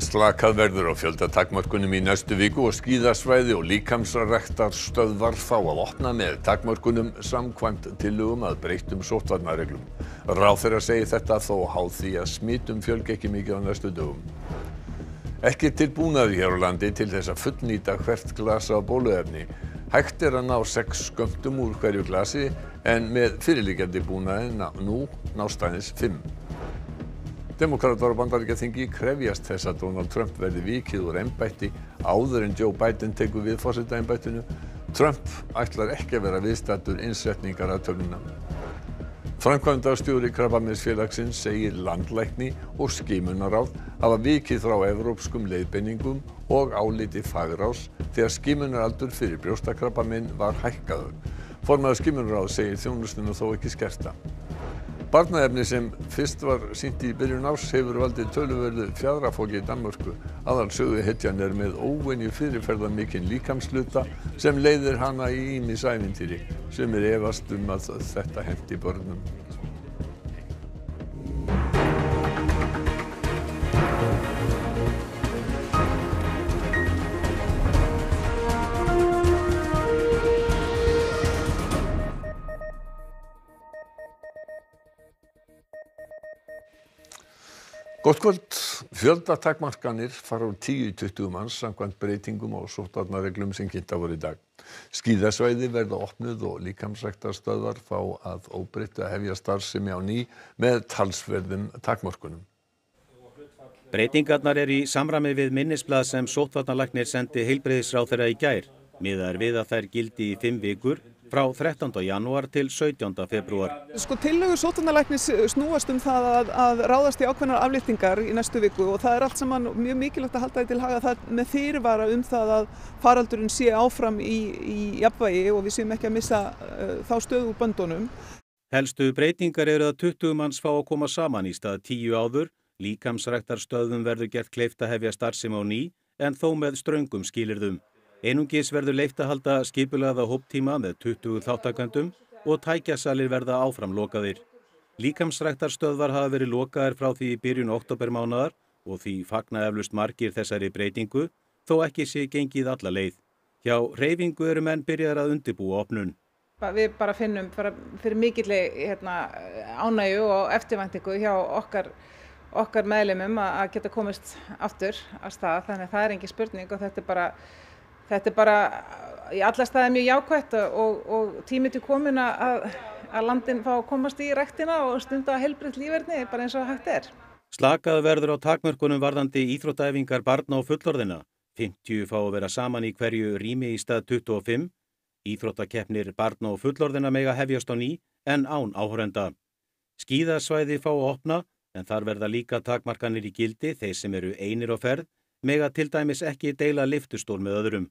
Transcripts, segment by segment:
Slakað verður á fjöldatakmörkunum í næstu viku og skíðasvæði og líkamsræktarstöðvar fá að opna með takmörkunum samkvæmt tillögum að breyttum sóttvarnareglum. Ráðherra segir þetta þó háð því að smitum fjölgi ekki mikið á næstu dögum. Ekki er til búnaði hér á landi til þess að fullnýta hvert glas af bóluefni. Hægt er að ná sex skömmtum úr hverju glasi en með fyrirliggjandi búnaði nú nást aðeins fimm. Demókratar á Bandaríkjaþingi krefjast þess að Donald Trump verði vikið úr embætti áður en Joe Biden tekur við forsetaembættinu. Trump ætlar ekki að vera viðstættur innsetningar að töfnuna. Framkvæmdastjóri Krabbameinsfélagsins segir landlækni og skimunaráð hafa vikið frá evrópskum leiðbeiningum og áliti fagrás þegar skimunaraldur fyrir brjóstakrabbamein var hækkaður. Formaður skimunaráð segir þjónustuna þó ekki skerta. Barnaefni sem fyrst var sýnt í byrjun árs hefur valdið töluverðu fjadrafóki í Danmörku. Aðal sögu hetjan er með óvenju fyrirferða mikinn líkamsluta sem leiðir hana í ímis ævintýri sem er efast um að þetta hendi börnum. Gott kvöld. Fjöldatakmarkanir fara úr 10 í 20 manns samkvæmt breytingum á sóttvarnareglum sem kynnta voru í dag. Skíðasvæði verða opnuð og líkamsræktarstöðvar fá að óbreytta hefja starfsemi á ný með talsverðum takmörkunum. Breytingarnar er í samræmi við minnisblað sem sóttvarnalæknir sendi heilbreyðisráþeira í gær. Miðað er við að þær gildi í fimm vikur frá 13. janúar til 17. februar. Sko tillögur sótarnalæknis snúast um það að, að ráðast í ákveðnar aflýtingar í næstu viku og það er allt saman mjög mikilvægt að halda því til haga það með fyrirvara um það að faraldurinn sé áfram í, í jafnvægi og við séum ekki að missa uh, þá stöðu úr böndunum. Helstu breytingar eru að 20 manns fá að koma saman í stað 10 áður, líkamsræktarstöðum verður gert kleift að hefja starfsemi á ný en þó með ströngum skilirðum. Einungis verður leift að halda skipulaða hóptíma með 20 þáttakandum og tækjasalir verða áfram lokaðir. Líkamsræktarstöðvar hafa verið lokaðir frá því í byrjun oktobermánaðar og því fagna eflust margir þessari breytingu þó ekki sé gengið alla leið. Hjá reyfingu eru menn byrjar að undirbúa opnun. Við bara finnum bara fyrir mikilli hérna, ánægju og eftirvæntingu hjá okkar, okkar meðlumum að geta komist aftur að stað þannig að það er engin spurning og þetta er bara, þetta er bara í alla staði mjög jákvætt og, og tími til komin að, að landin fá að komast í ræktina og stunda helbriðt lífverðni bara eins og hægt er. Slakað verður á takmörkunum varðandi íþróttaæfingar barna og fullorðina. 50 fá að vera saman í hverju rými í stað 25. Íþróttakeppnir barna og fullorðina mega hefjast á ný en án áhörenda. Skíðasvæði fá að opna en þar verða líka takmarkanir í gildi þeir sem eru einir á ferð mega til dæmis ekki deila liftustól með öðrum.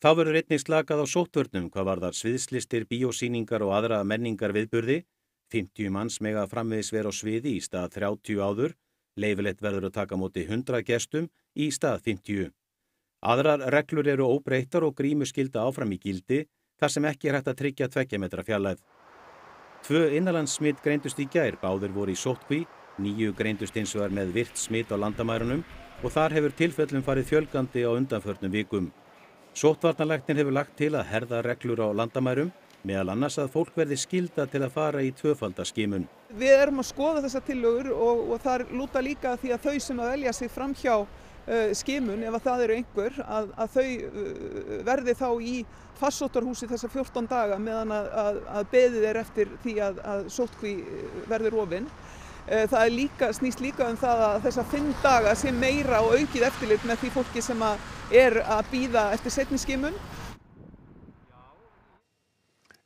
Þá verður einnig slakað á sóttvörnum hvað varðar sviðslistir, bíósýningar og aðra menningar viðburði. 50 manns mega framviðis vera á sviði í stað 30 áður. Leifilegt verður að taka móti 100 gestum í stað 50. Aðrar reglur eru óbreyttar og grímu skilda áfram í gildi þar sem ekki er hægt að tryggja 2 metra fjarlæð. Tvö innanlandssmitt greindust í gær, báðir voru í sótkví, nýju greindust eins og er með virt smitt á landamærunum og þar hefur tilfellum farið fjölgandi á undanförnum vikum. Sóttvarnalektin hefur lagt til að herða reglur á landamærum, meðal annars að fólk verði skilda til að fara í tvöfaldaskimun. Við erum að skoða þessar tillögur og, og þar lúta líka því að þau sem að velja sig fram hjá uh, skimun, ef að það eru einhver, að, að þau uh, verði þá í farsóttarhúsi þessa 14 daga meðan að, að, að beðið er eftir því að, að sótkví verður ofinn. Það er líka, snýst líka um það að þessa fimm daga sé meira og aukið eftirlit með því fólki sem að er að býða eftir setni skimun.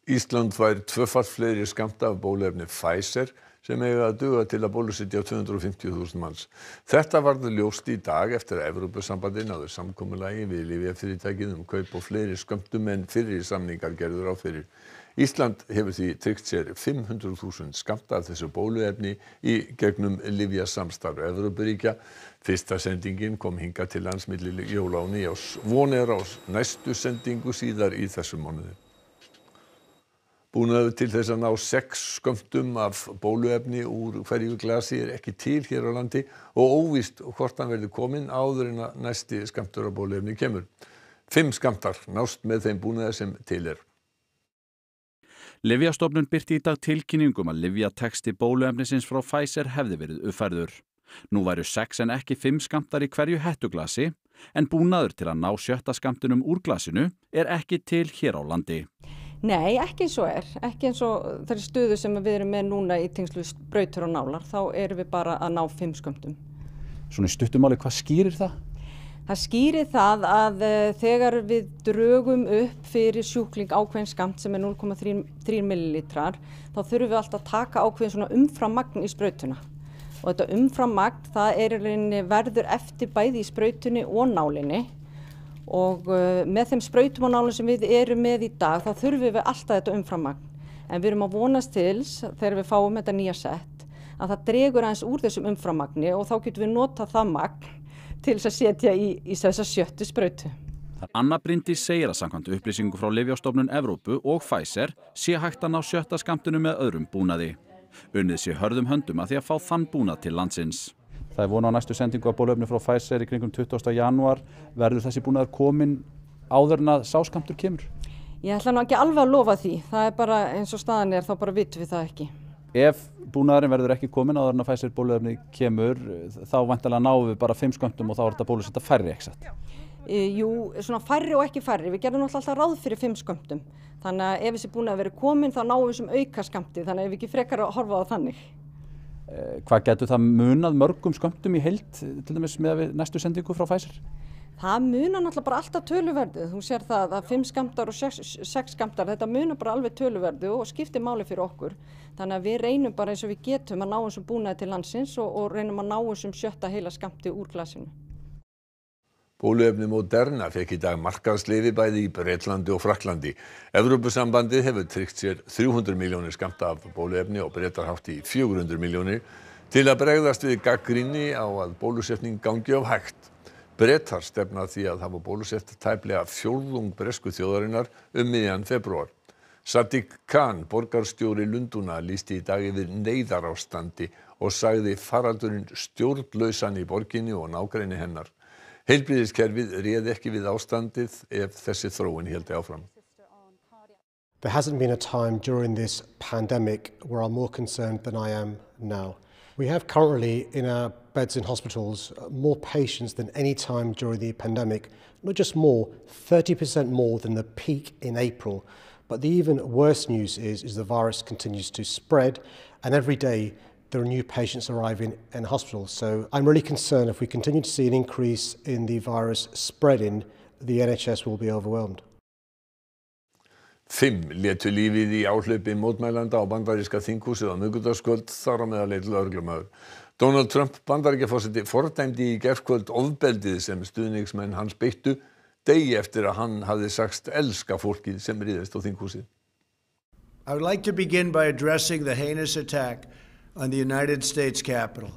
Ísland fær tvöfalt fleiri skamta af bólefni Pfizer sem eiga að duga til að bólusetja 250.000 manns. Þetta varður ljóst í dag eftir að Evrópusambandið náður samkomulagi við lyfjafyrirtækið um kaup og fleiri skömmtum en fyrir samningar gerður á fyrir. Ísland hefur því tryggt sér 500.000 skamta af þessu bóluefni í gegnum lyfjasamstarf Evrópuríkja. Fyrsta sendingin kom hinga til landsmilli jóla og nýjás. Von er á næstu sendingu síðar í þessum mánuði. búnaður til þess að ná sex skömmtum af bóluefni úr hverju glasi er ekki til hér á landi og óvíst hvort hann verður kominn áður en að næsti skammtur af bóluefni kemur. Fimm skammtar nást með þeim búnaði sem til er. Livjastofnun byrti í dag tilkynningum að livjateksti bóluefnisins frá Pfizer hefði verið uppfærður. Nú væru sex en ekki fimm skamtar í hverju hettuglasi en búnaður til að ná sjötta skamtunum úr glasinu er ekki til hér á landi. Nei, ekki eins og er. Ekki eins og þeirri stöðu sem við erum með núna í tengslu brautur og nálar. Þá erum við bara að ná fimm skamtum. Svona í stuttumáli, hvað skýrir það? Það skýrir það að uh, þegar við drögum upp fyrir sjúkling ákveðin skamt sem er 0,3 millilitrar þá þurfum við alltaf að taka ákveðin svona umframmagn í sprautuna. Og þetta umframmagn það er verður eftir bæði í sprautunni og nálinni. Og uh, með þeim sprautum og nálinn sem við erum með í dag þá þurfum við alltaf þetta umframmagn. En við erum að vonast til þegar við fáum þetta nýja sett að það dregur aðeins úr þessum umframmagni og þá getum við nota það magn til þess að setja í, í þessa sjöttu sprautu. Anna Bryndi segir að samkvæmt upplýsingu frá Livjástofnun Evrópu og Pfizer sé hægt að ná sjötta skamtinu með öðrum búnaði. Unnið sé hörðum höndum að því að fá þann búnað til landsins. Það er vonu á næstu sendingu af bólöfni frá Pfizer í kringum 20. januar. Verður þessi búnaður komin áður en að sáskamtur kemur? Ég ætla nú ekki alveg að lofa því. Það er bara eins og staðan er þá bara vitum við það ekki. Ef búnaðurinn verður ekki komin áður en að Pfizer bóluefni kemur þá vantilega náum við bara 5 sköndum og þá er þetta bólusetta færri eksat. E, jú, svona færri og ekki færri. Við gerum alltaf ráð fyrir 5 sköndum. Þannig að ef þessi búnað verður komin þá náum við sem auka skamti. Þannig að ef við ekki frekar að horfa á þannig. E, hvað getur það munað mörgum sköndum í heilt til dæmis með næstu sendingu frá Pfizer? Það munar náttúrulega bara alltaf töluverðu. Þú sér það að 5 skamtar og 6 skamtar, þetta munar bara alveg töluverðu og skiptir máli fyrir okkur. Þannig að við reynum bara eins og við getum að ná þessum búnaði til landsins og, og reynum að ná þessum sjötta heila skamti úr glasinu. Bóluefni Moderna fekk í dag markaðsleifi bæði í Breitlandi og Fraklandi. Evrópusambandið hefur tryggt sér 300 miljónir skamta af bóluefni og breytar hátt í 400 miljónir til að bregðast við gaggrinni á að bólusetning gangi of hægt. Brettar stefna því að hafa bólusett tæplega fjórðung bresku þjóðarinnar um miðjan februar. Sadiq Khan, borgarstjóri Lundúna, lísti í dag yfir neyðarástandi og sagði faraldurinn stjórnlausan í borginni og nágræni hennar. Heilbríðiskerfið réð ekki við ástandið ef þessi þróun heldi áfram. There hasn't been a time during this pandemic where I'm more concerned than I am now. We have currently in our beds in hospitals more patients than any time during the pandemic, not just more, 30% more than the peak in April. But the even worse news is, is the virus continues to spread, and every day there are new patients arriving in hospitals. So I'm really concerned if we continue to see an increase in the virus spreading, the NHS will be overwhelmed. Fimm letu lífið í áhlaupi mótmælanda á bandaríska þinghúsið á miðgutaskvöld þar á meðal eitthvað örglumöður. Donald Trump bandaríkjafósiti fordæmdi í gerðkvöld ofbeldið sem stuðningsmenn hans beittu degi eftir að hann hafði sagst elska fólkið sem riðist á þinghúsið. I would like to begin by addressing the heinous attack on the United States Capitol.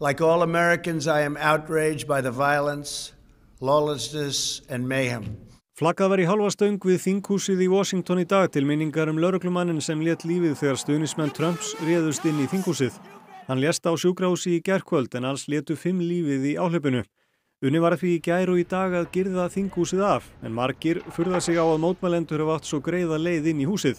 Like all Americans, I am outraged by the violence, lawlessness and mayhem. Flaggað var í halva stöng við þinghúsið í Washington í dag til minningar um lauruglumannin sem let lífið þegar stuðnismenn Trumps réðust inn í þinghúsið. Hann lést á sjúkrahúsi í gerkvöld en alls letu fimm lífið í áhlaupinu. Unni var því í gær og í dag að girða þinghúsið af en margir furða sig á að mótmælendur hafa átt svo greiða leið inn í húsið.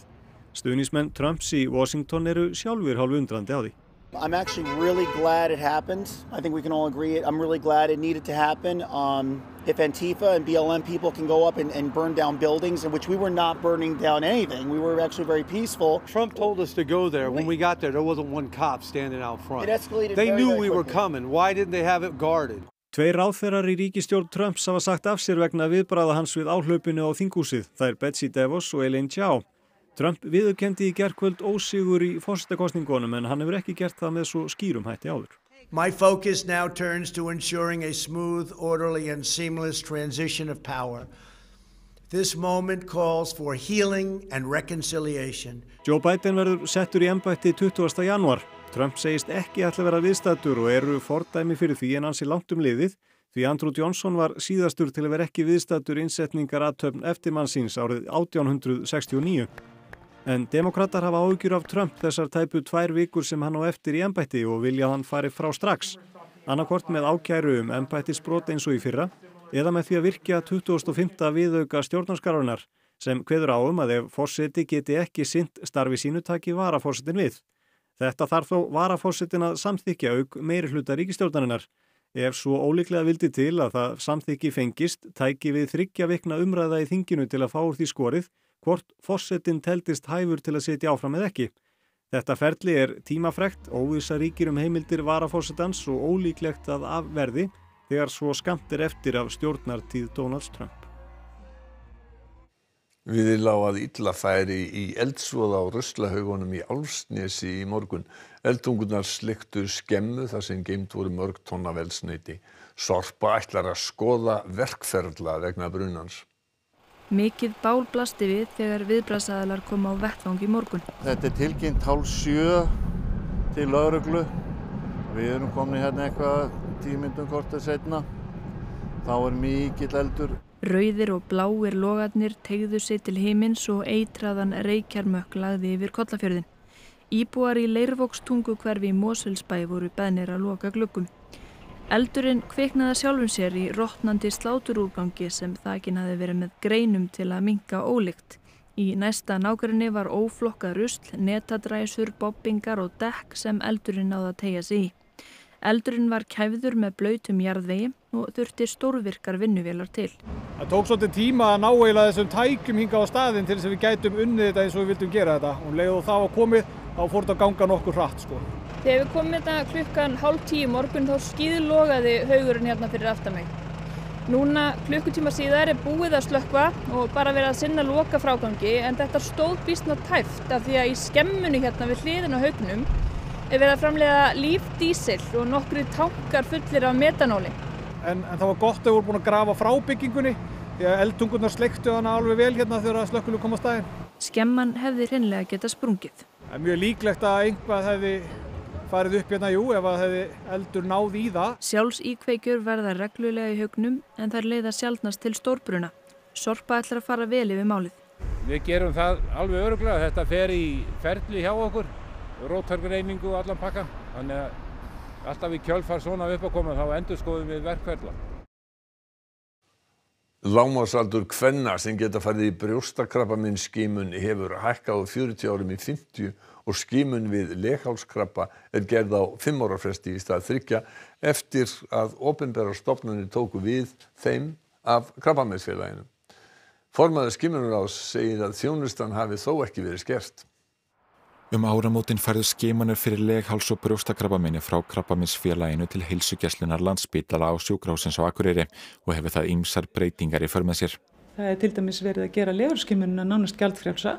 Stuðnismenn Trumps í Washington eru sjálfur hálf undrandi á því. I'm actually really glad it happened. I think we can all agree. I'm really glad it needed to happen. Um, if Antifa and BLM people can go up and, and burn down buildings, in which we were not burning down anything, we were actually very peaceful. Trump told us to go there. When we got there, there wasn't one cop standing out front. It escalated They very, knew very we were quickly. coming. Why didn't they have it guarded? Tveir ráðferrar í ríkistjórn Trumps hafa sagt af sér vegna viðbræða hans við áhlaupinu á þinghúsið. Það er Betsy DeVos og Elaine Chao. Trump viðurkendi í gerkvöld ósigur í fórsetakostningunum en hann hefur ekki gert það með svo skýrum hætti áður. My focus now turns to ensuring a smooth, orderly, and seamless transition of power. This moment calls for healing and reconciliation. Joe Biden verður settur í embætti 20. januar. Trump segist ekki ætla vera viðstættur og eru fordæmi fyrir því en hans er langt um liðið því Andrew Johnson var síðastur til að vera ekki viðstættur innsetningar aðtöfn eftirmannsins árið 1869. En demokrater hafa áhyggjur af Trump þessar tæpu tvær vikur sem hann á eftir í embætti og vilja hann fari frá strax. Annarkort með ákæru um embættisbrot eins og í fyrra eða með því að virkja 2005. viðauka stjórnarskarunar sem kveður á um að ef fórseti geti ekki sint starfi sínu taki varaforsetin við. Þetta þarf þó varaforsetin að samþykja auk meiri hluta ríkistjórnarinnar. Ef svo ólíklega vildi til að það samþykki fengist, tæki við þryggja vikna umræða í þinginu til að fá úr því skorið hvort fossetin teldist hæfur til að setja áfram eða ekki. Þetta ferli er tímafrekt, óvisa ríkir um heimildir varafossetans og ólíklegt að afverði þegar svo skamt er eftir af stjórnartíð Donald Trump. Við lá að illa færi í eldsvoða á ruslahaugunum í Álfsnesi í morgun. Eldungunar sliktu skemmu þar sem geimt voru mörg tonna velsneiti. Sorpa ætlar að skoða verkferðla vegna brunans. Mikið bál blasti við þegar viðbrasaðalar kom á vettvang í morgun. Þetta er tilkynnt hálf sjö til lauruglu. Við erum komin hérna eitthvað tímyndum kortið setna. Þá er mikill eldur. Rauðir og bláir logarnir tegðu sig til himins og eitraðan reykjarmökk lagði yfir kollafjörðin. Íbúar í Leirvokstungu hverfi í Moselsbæ voru beðnir að loka glukkum. Eldurinn kviknaði sjálfum sér í rótnandi sláturúrgangi sem þakin hafi verið með greinum til að minka ólikt. Í næsta nákværinni var óflokkað rusl, netadræsur, bobbingar og dekk sem eldurinn náða að tegja sig í. Eldurinn var kæfður með blöytum jarðvegi og þurfti stórvirkar vinnuvélar til. Það tók svolítið tíma að ná eiginlega þessum tækjum hinga á staðin til þess að við gætum unnið þetta eins og við vildum gera þetta. Og leiðu þá að komið, þá fór þetta að ganga nokkur hratt sko. Þegar við komum þetta klukkan hálf tíu morgun þá skýðlogaði haugurinn hérna fyrir aftan mig. Núna klukkutíma síðar er búið að slökkva og bara verið að sinna loka frágangi en þetta stóð býstna tæft af því að í skemmunni hérna við hliðin á haugnum er verið að framlega lífdísil og nokkru tankar fullir af metanóli. En, en það var gott að við vorum búin að grafa frá byggingunni því að eldtungunar sleiktu hana alveg vel hérna þegar slökkulu kom á staðin. Skemman hefði hreinlega geta sprungið. Það er mjög líklegt að einhvað hefði farið upp hérna, jú, ef að hefði eldur náð í það. Sjálfs íkveikjur verða reglulega í haugnum en þær leiða sjálfnast til stórbruna. Sorpa ætlar að fara vel yfir málið. Við gerum það alveg öruglega. Þetta fer í ferli hjá okkur, rótörgreiningu og allan pakka. Þannig að alltaf í kjölfar svona upp að koma þá endur skoðum við verkferðla. Lágmarsaldur kvenna sem geta farið í brjóstakrabbaminn skimun hefur hækkað á 40 árum í 50 og skimun við leghálskrabba er gerð á 5 ára fresti í stað þryggja eftir að ofinbæra stopnarnir tóku við þeim af krabbameinsfélaginu. Formaður skimunaráðs segir að þjónustan hafi þó ekki verið skert. Um áramótin færðu skimanir fyrir legháls og brjóstakrabbaminni frá krabbaminsfélaginu til heilsugjæslunar landsbítala á sjúkrahúsins á Akureyri og hefur það ýmsar breytingar í för með sér. Það er til dæmis verið að gera legurskimununa nánast gjaldfrjálsa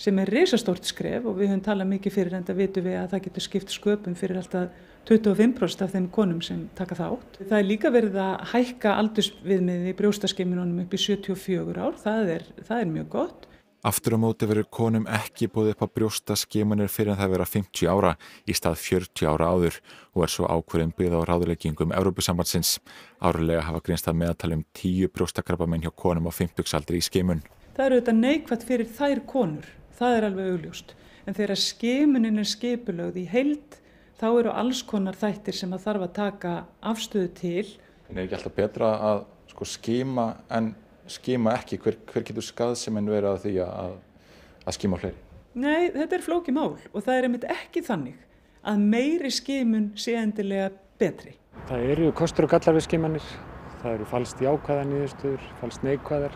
sem er reysastórt skref og við höfum talað mikið fyrir en það vitum við að það getur skipt sköpum fyrir alltaf 25% af þeim konum sem taka þátt. Það er líka verið að hækka aldursviðmiði í brjóstaskimununum upp í 74 ár, það er, það er mjög gott. Aftur á móti verður konum ekki búið upp á brjóstaskimunir fyrir en það vera 50 ára í stað 40 ára áður og er svo ákverðin byggð á ráðuleggingum Európusambandsins. Árlega hafa greinst að meðaltali um 10 brjóstakrabbamenn hjá konum á 50-saldri í skimun. Það eru þetta neikvægt fyrir þær konur, það er alveg augljóst. En þegar skimunin er skipulögð í heild þá eru alls konar þættir sem að þarf að taka afstöðu til. En er ekki alltaf betra að sko, skima en skima ekki, hver, hver getur skaðseminn verið að því að, að skima fleiri? Nei, þetta er flóki mál og það er einmitt ekki þannig að meiri skimun sé endilega betri. Það eru kostur og gallar við skimanir, það eru falst jákvæðar nýðustöður, falst neikvæðar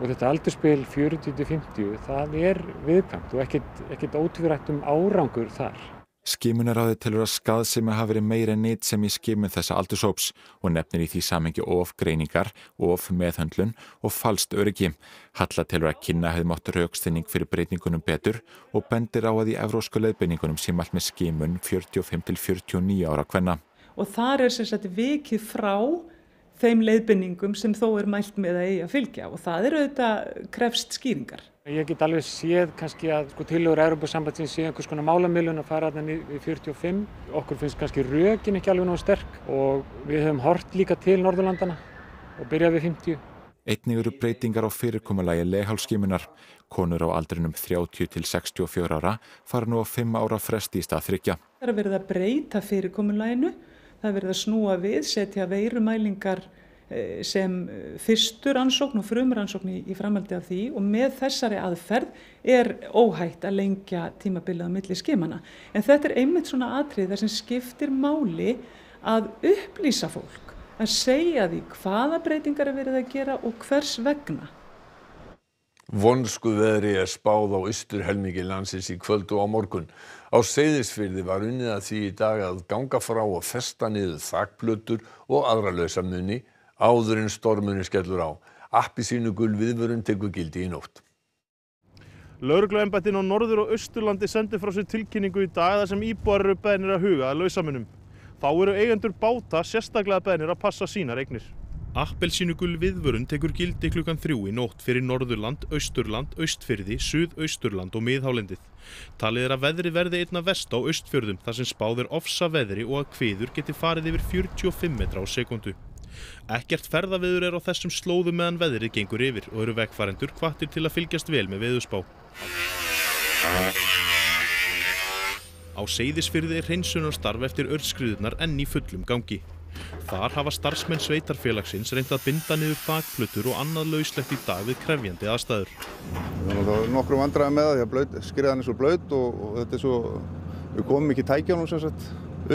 og þetta aldurspil 40-50, það er viðkvæmt og ekkert, ekkert ótvírætt um árangur þar. Skimunaráði tilur að skaðsemi hafi verið meira neitt sem í skimun þessa aldurshóps og nefnir í því samengi of greiningar, of meðhöndlun og falst öryggi. Halla tilur að kynna hefði mátt raukstinning fyrir breytingunum betur og bendir á að í evrósku leiðbeiningunum sem allt með skimun 45 til 49 ára hvenna. Og þar er sérstaklega vikið frá þeim leiðbenningum sem þó er mælt með að eiga að fylgja og það eru auðvitað krefst skýringar. Ég get alveg séð kannski að sko, tilhögur Európa-sambandsins sé einhvers konar málamilun að fara þarna í 45. Okkur finnst kannski rökin ekki alveg náðu sterk og við höfum hort líka til Norðurlandana og byrjað við 50. Einnig eru breytingar á fyrirkomulagi leghálsskimunar. Konur á aldrinum 30 til 64 ára fara nú á 5 ára fresti í stað þryggja. Það er verið að breyta fyrirkomulaginu, það er verið að snúa við, setja veirumælingar eh, sem eh, fyrstu rannsókn og frumrannsókn í, framhaldi af því og með þessari aðferð er óhætt að lengja tímabilið á milli skimana. En þetta er einmitt svona atrið þar sem skiptir máli að upplýsa fólk, að segja því hvaða breytingar er verið að gera og hvers vegna. Vonsku veðri er spáð á austur helmingi landsins í kvöld og á morgun. Á Seyðisfirði var unnið að því í dag að ganga frá og festa niður þakplötur og aðra lausamuni áður en stormunni skellur á. Appi sínu gul viðvörun tekur gildi í nótt. Laurugluembættin á Norður og Austurlandi sendi frá sér tilkynningu í dag þar sem íbúar eru beðnir að huga að lausamunum. Þá eru eigendur báta sérstaklega beðnir að passa sínar eignir. Appelsínugul viðvörun tekur gildi klukkan þrjú í nótt fyrir Norðurland, Austurland, Austfyrði, Suðausturland og Miðhálendið. Talið er að veðri verði einna vest á Austfjörðum þar sem spáðir ofsa veðri og að kviður geti farið yfir 45 metra á sekundu. Ekkert ferðaveður er á þessum slóðum meðan veðrið gengur yfir og eru vegfarendur hvattir til að fylgjast vel með veðurspá. Á Seyðisfyrði er hreinsunarstarf eftir örskriðunar enn í fullum gangi. Þar hafa starfsmenn sveitarfélagsins reynd að binda niður þakplötur og annað lauslegt í dag við krefjandi aðstæður. Við erum nokkru vandræði með það því að blöð, skriðan er svo blöyt og, og þetta er svo, við komum ekki tækjanum sem sagt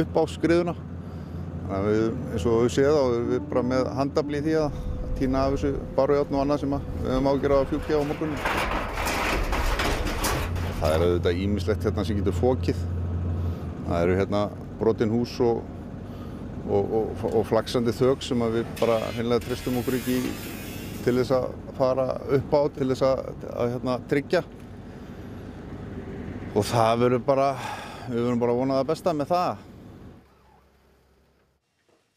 upp á skriðuna. Þannig að við, eins og við séð á, við erum bara með handafli í því að týna af þessu barujátn og annað sem við höfum ágjörða að fjúkja á morgunum. Það er auðvitað ímislegt hérna sem getur fókið. Það eru hérna brotin hús og og, og, og flaksandi þög sem við bara hreinlega tristum okkur ekki til þess að fara upp á til þess að, að hérna, tryggja og það verður bara við verðum bara að vona það besta með það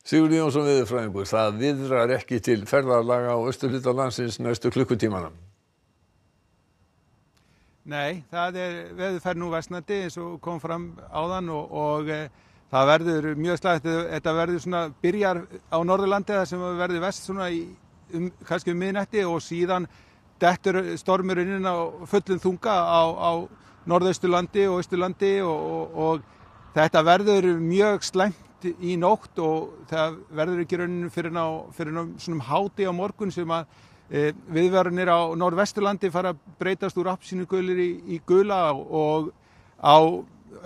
Sigur Jónsson viðurfræðingur, það viðrar ekki til ferðarlaga á austurhluta landsins næstu klukkutímana. Nei, það er veðurferð nú vestnandi eins og kom fram áðan og, og það verður mjög slægt, þetta verður svona byrjar á Norðurlandi það sem verður vest svona í, um, kannski um miðnætti og síðan dettur stormurinn inn á fullum þunga á, á Norðausturlandi og Austurlandi og, og, og þetta verður mjög slæmt í nótt og það verður ekki rauninu fyrir ná, fyrir ná svona háti á morgun sem að e, viðverðinir á Norðvesturlandi fara að breytast úr appsínu gulir í, í gula og á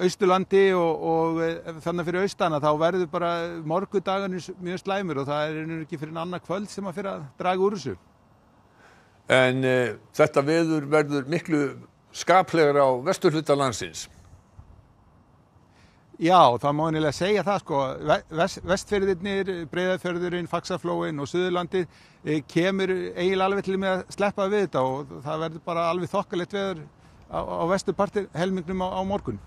Austurlandi og, og eh, þannig fyrir austana þá verður bara morgudagarnir mjög slæmur og það er ekki fyrir annað kvöld sem að fyrir að draga úr þessu. En uh, þetta veður verður miklu skaplegar á vesturhluta landsins. Já, það má nilega segja það sko, Vest, vestfjörðirnir, breyðafjörðurinn, faksaflóin og Suðurlandi e, kemur eiginlega alveg til með að sleppa við þetta og það verður bara alveg þokkalegt veður á, á vesturpartir helmingnum á, á morgun.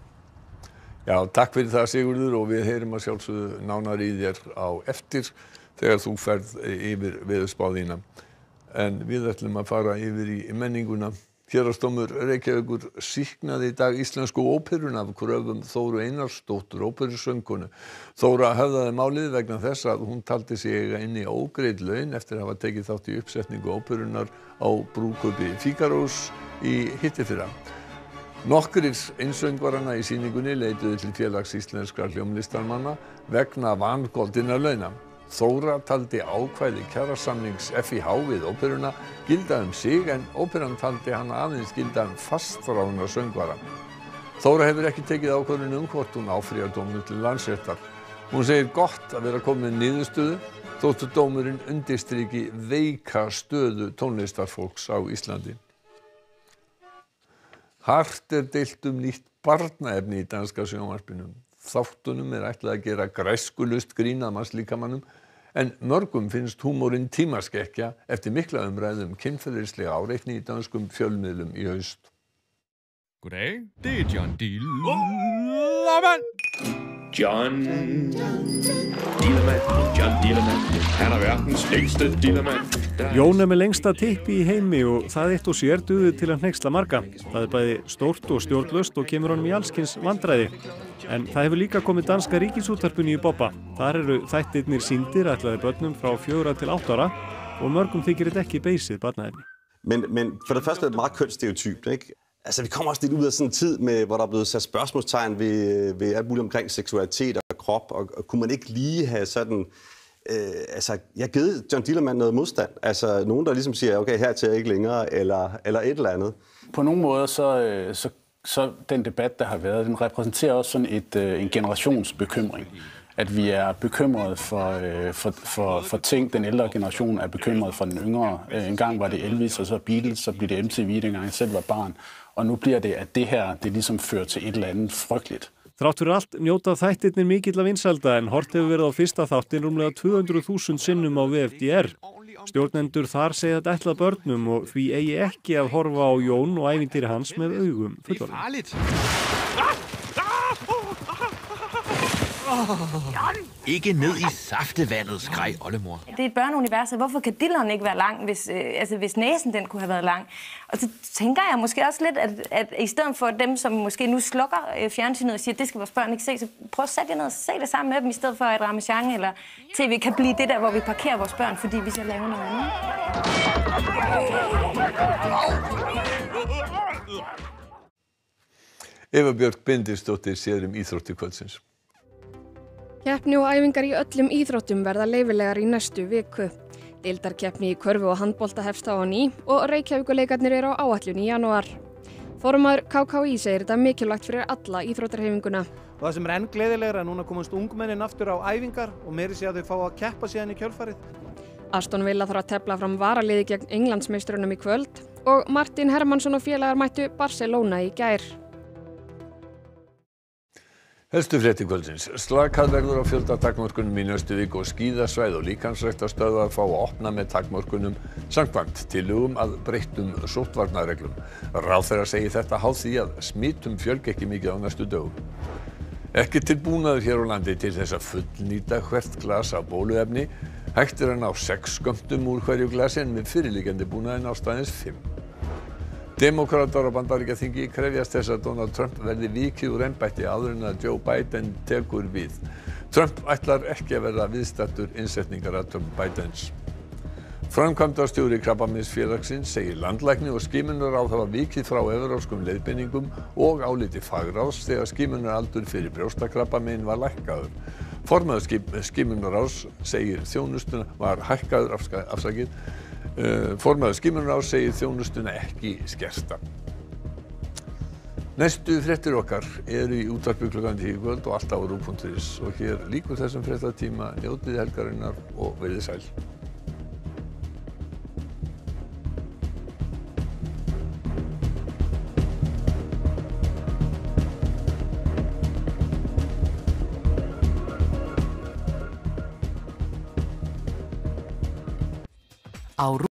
Já, takk fyrir það Sigurður og við heyrim að sjálfsögðu nánar í þér á eftir þegar þú ferð yfir viðspáðina. En við ætlum að fara yfir í menninguna. Hérastómur Reykjavíkur síknaði í dag íslensku óperun af kröfum Þóru Einarsdóttur óperusöngunu. Þóra höfðaði málið vegna þess að hún taldi sig inn í ógreid laun eftir að hafa tekið þátt í uppsetningu óperunar á brúköpi Fíkarós í hittifyrra. Nokkrir einsöngvarana í síningunni leituðu til félags íslenskra hljómlistarmanna vegna vangoldina launa. Þóra taldi ákvæði kjærasamnings FIH við óperuna gilda um sig en óperan taldi hann aðeins gilda um fastrána söngvara. Þóra hefur ekki tekið ákvörðun um hvort hún áfrýjar dómur til landsréttar. Hún segir gott að vera komið niðurstöðu þóttu dómurinn undirstriki veika stöðu tónlistarfólks á Íslandi. Hart er deilt um nýtt barnaefni í danska sjónvarpinu. Þáttunum er ætlað að gera græskulust grín að mannslíkamannum en mörgum finnst húmórin tímaskekkja eftir mikla umræðum kynferðislega áreikni í danskum fjölmiðlum í haust. Goddag, det er John D. Dillermand. John Dillermand, John Dillermand, han er verdens længste Dillermand. Jón er með lengsta tippi í heimi og það eitt og sér duði til að hneiksla marga. Það er bæði stórt og stjórnlöst og kemur honum í allskins vandræði. En það hefur líka komið danska ríkisútarpunni í Boppa. Þar eru þættirnir síndir ætlaði börnum frá fjögra til átt ára og mörgum þykir þetta ekki beysið barnaefni. Men, men for det første er det meget kønsstereotypt, ikke? Altså, vi kommer også lidt ud af sådan en tid, med, hvor der er blevet sat spørgsmålstegn ved, ved alt muligt omkring seksualitet og krop, og, og kunne man ikke lige have sådan... Øh, altså, jeg har givet John Dillermand noget modstand. Altså, nogen, der ligesom siger, okay, her til jeg ikke længere, eller, eller et eller andet. På nogle måder, så, øh, så, så den debat, der har været, den repræsenterer også sådan et, øh, en generationsbekymring at vi er bekymrede for, øh, for, for, for ting. Den ældre generation er bekymret for den yngre. Øh, en gang var det Elvis, og så Beatles, så blev det MTV, dengang jeg selv var barn. Og nu bliver det, at det her, det ligesom fører til et eller andet frygteligt. Þrátt fyrir allt njóta þættirnir mikill af vinsalda en hort hefur verið á fyrsta þáttin rúmlega 200.000 sinnum á VFDR. Stjórnendur þar segja þetta ætlað börnum og því eigi ekki að horfa á Jón og ævintýri hans með augum fullorðin. Ikke ned i saftevandet, skreg oldemor. Det er et børneunivers, hvorfor kan dilleren ikke være lang, hvis, øh, altså, hvis næsen den kunne have været lang? Og så tænker jeg måske også lidt, at, at i stedet for dem, som måske nu slukker øh, fjernsynet og siger, at det skal vores børn ikke se, så prøv at sætte jer ned og se det sammen med dem, i stedet for at Ramachan eller TV kan blive det der, hvor vi parkerer vores børn, fordi vi så laver noget andet. Eva Björk Bindisdóttir sér um íþrótti kvöldsins. Keppni og æfingar í öllum íþróttum verða leifilegar í næstu viku. Deildarkeppni í körfu og handbólta hefst á ný og Reykjavíkuleikarnir eru á áallun í janúar. Formaður KKÍ segir þetta mikilvægt fyrir alla íþróttarhefinguna. Það sem er enn gleðilegra er núna komast ungmennin aftur á æfingar og meiri sé að þau fá að keppa síðan í kjölfarið. Aston Villa þarf að tepla fram varaliði gegn Englandsmeisturunum í kvöld og Martin Hermansson og félagar mættu Barcelona í gær. Helstu frétti kvöldsins. Slakað verður á fjölda takmörkunum í næstu viku og skíðasvæð og líkansræktastöðvar fá að opna með takmörkunum samkvæmt tillögum að breyttum sóttvarnarreglum. Ráðherra segir þetta háð því að smittum fjölg ekki mikið á næstu dögum. Ekki til búnaður hér á landi til þess að fullnýta hvert glas af bóluefni. Hægt er að ná sex skömmtum úr hverju glasi en með fyrirliggjandi búnaðin ástæðins fimm. Demókratar á bandaríkjaþingi krefjast þess að Donald Trump verði vikið úr embætti áður en að Joe Biden tekur við. Trump ætlar ekki að verða viðstættur innsetningaratum Bidens. Framkvæmdastjóri Krabbaminsfélagsins segir landlækni og skimunar á það var vikið frá evróskum leiðbeiningum og áliti fagráðs þegar skimunaraldur fyrir brjóstakrabbamein var lækkaður. Formaður skip, skimunarás segir þjónustuna var hækkaður afsakið Formaður skimunar á segir þjónustuna ekki skersta. Næstu fréttir okkar eru í útvarpi klukkan tíu kvöld og alltaf á rú.is og hér líkur þessum fréttatíma njótið helgarinnar og verðið sæl. Á